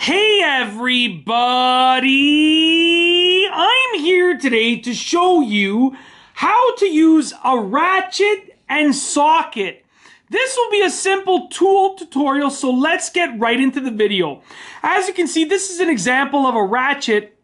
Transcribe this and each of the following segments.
Hey everybody! I'm here today to show you how to use a ratchet and socket. This will be a simple tool tutorial, so let's get right into the video. As you can see, this is an example of a ratchet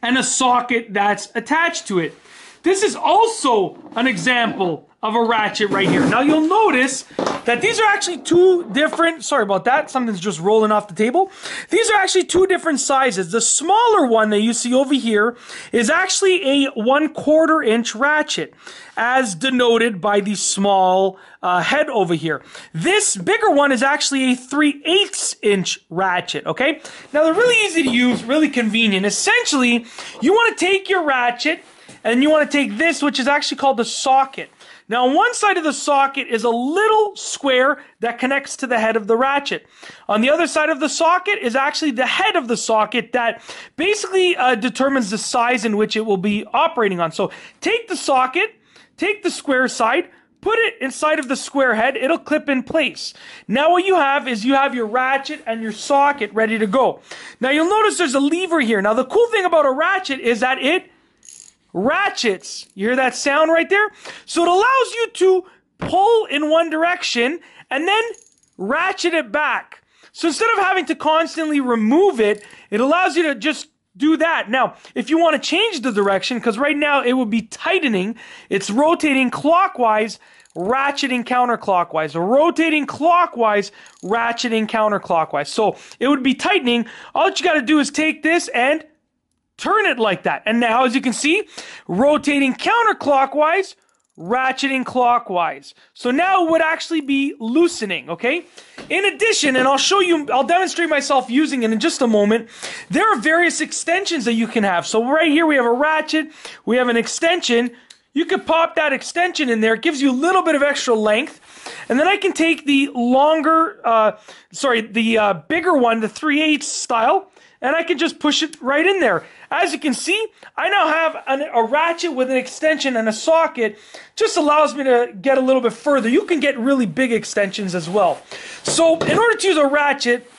and a socket that's attached to it. This is also an example of a ratchet right here. Now you'll notice that these are actually two different, sorry about that, something's just rolling off the table. These are actually two different sizes. The smaller one that you see over here is actually a one quarter inch ratchet, as denoted by the small uh, head over here. This bigger one is actually a 3 eighths inch ratchet, okay? Now they're really easy to use, really convenient. Essentially, you want to take your ratchet and you want to take this, which is actually called the socket. Now, on one side of the socket is a little square that connects to the head of the ratchet. On the other side of the socket is actually the head of the socket that basically uh, determines the size in which it will be operating on. So take the socket, take the square side, put it inside of the square head, it'll clip in place. Now what you have is you have your ratchet and your socket ready to go. Now you'll notice there's a lever here. Now the cool thing about a ratchet is that it ratchets. You hear that sound right there? So it allows you to pull in one direction and then ratchet it back. So instead of having to constantly remove it, it allows you to just do that. Now, if you want to change the direction, because right now it would be tightening, it's rotating clockwise, ratcheting counterclockwise, rotating clockwise, ratcheting counterclockwise. So it would be tightening. All you got to do is take this and turn it like that. And now, as you can see, rotating counterclockwise, ratcheting clockwise. So now it would actually be loosening, okay? In addition, and I'll show you, I'll demonstrate myself using it in just a moment, there are various extensions that you can have. So right here we have a ratchet, we have an extension. You could pop that extension in there. It gives you a little bit of extra length. And then I can take the longer, uh, sorry, the uh, bigger one, the 3 8 style, and I can just push it right in there. As you can see, I now have an, a ratchet with an extension and a socket. Just allows me to get a little bit further. You can get really big extensions as well. So in order to use a ratchet,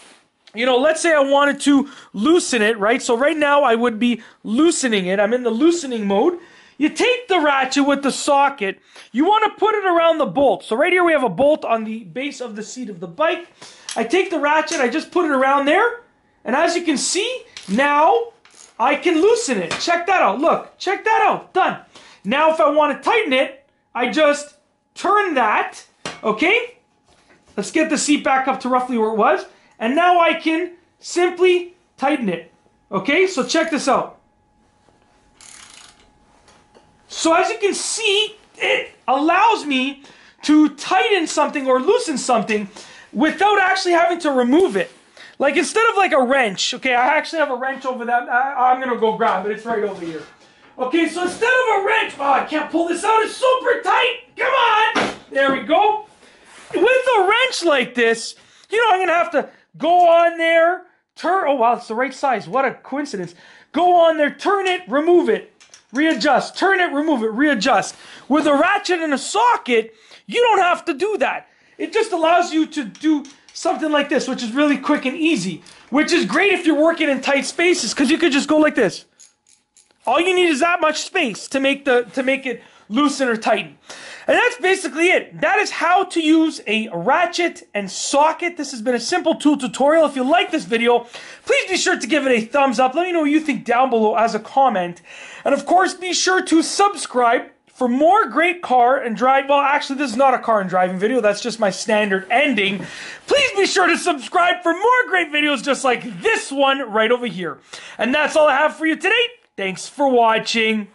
you know, let's say I wanted to loosen it, right? So right now I would be loosening it. I'm in the loosening mode. You take the ratchet with the socket. You want to put it around the bolt. So right here we have a bolt on the base of the seat of the bike. I take the ratchet, I just put it around there. And as you can see, now I can loosen it. Check that out. Look, check that out. Done. Now if I want to tighten it, I just turn that, okay? Let's get the seat back up to roughly where it was. And now I can simply tighten it. Okay, so check this out. So as you can see, it allows me to tighten something or loosen something without actually having to remove it. Like instead of like a wrench, okay, I actually have a wrench over that. I, am gonna go grab it. It's right over here. Okay, so instead of a wrench, oh, I can't pull this out. It's super tight. Come on. There we go. With a wrench like this, you know, I'm gonna have to go on there, turn. Oh wow, it's the right size. What a coincidence. Go on there, turn it, remove it, readjust, turn it, remove it, readjust. With a ratchet and a socket, you don't have to do that. It just allows you to do something like this, which is really quick and easy, which is great if you're working in tight spaces because you could just go like this. All you need is that much space to make the to make it loosen or tighten. And that's basically it. That is how to use a ratchet and socket. This has been a simple tool tutorial. If you like this video, please be sure to give it a thumbs up. Let me know what you think down below as a comment. And of course, be sure to subscribe for more great car and drive, well, actually, this is not a car and driving video. That's just my standard ending. Please be sure to subscribe for more great videos just like this one right over here. And that's all I have for you today. Thanks for watching.